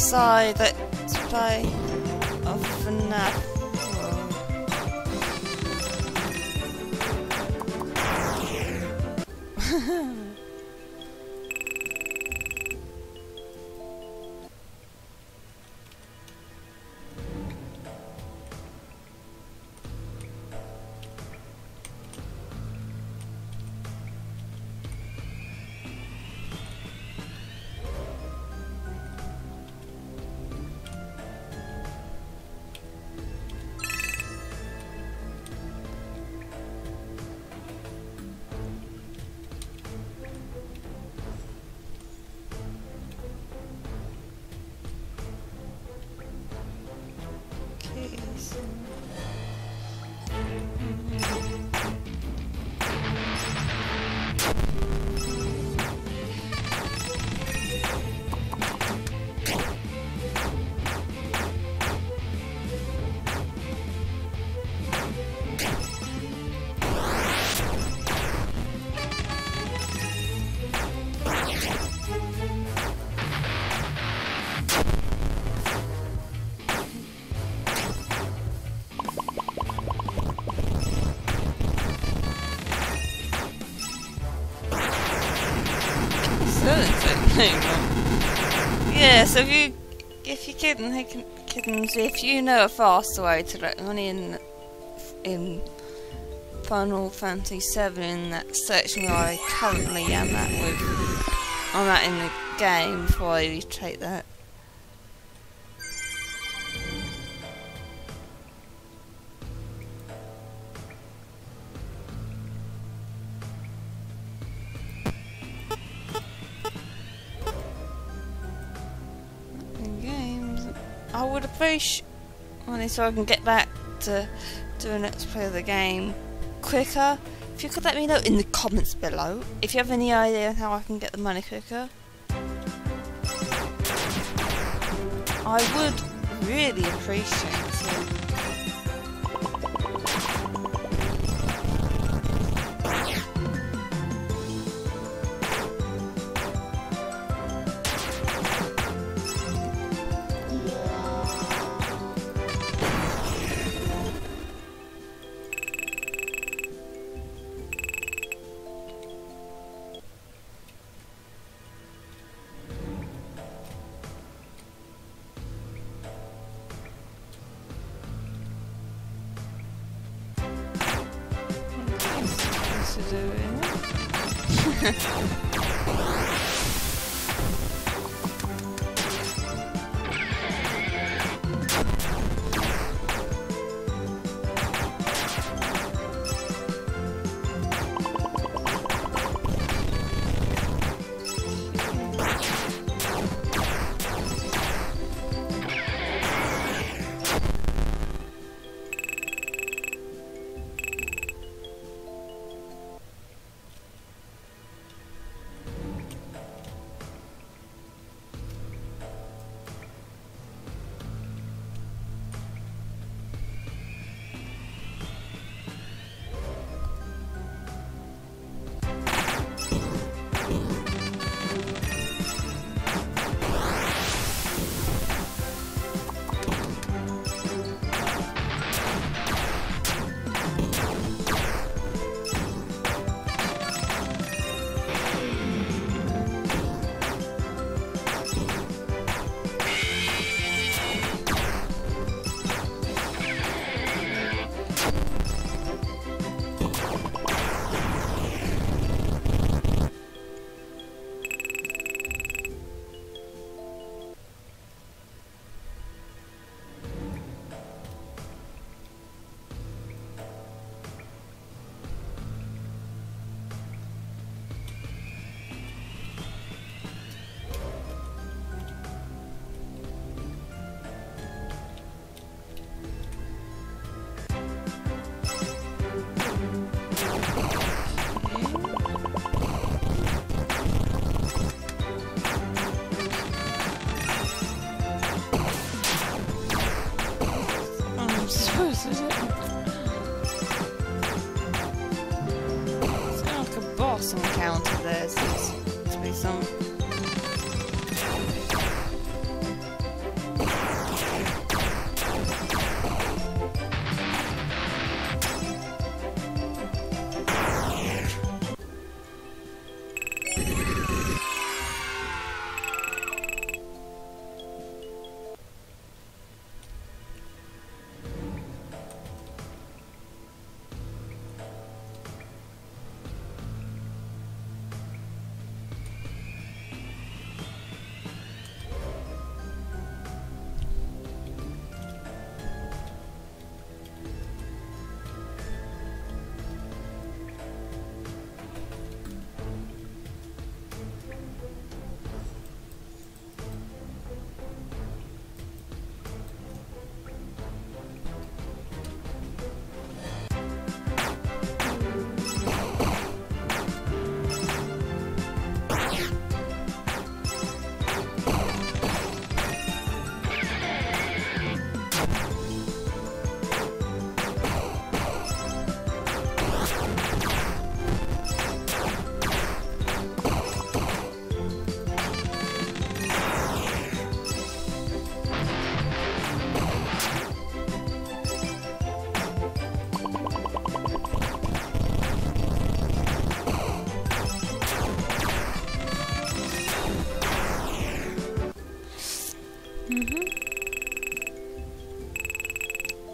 outside. Let's play a FNAF world. Yeah, so if you if you kidding kittens, if you know a faster way to let money in in Final Fantasy VII in that section where I currently am at with I'm at in the game before I take that. Very money so I can get back to doing let's play of the game quicker. If you could let me know in the comments below if you have any idea how I can get the money quicker. I would really appreciate Mm-hmm. to do, it. some count of this. Let's be some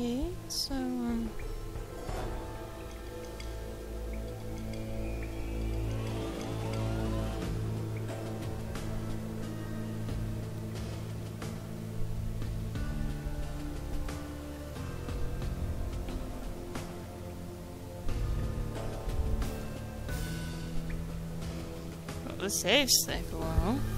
Okay, so, um... The saves take a while.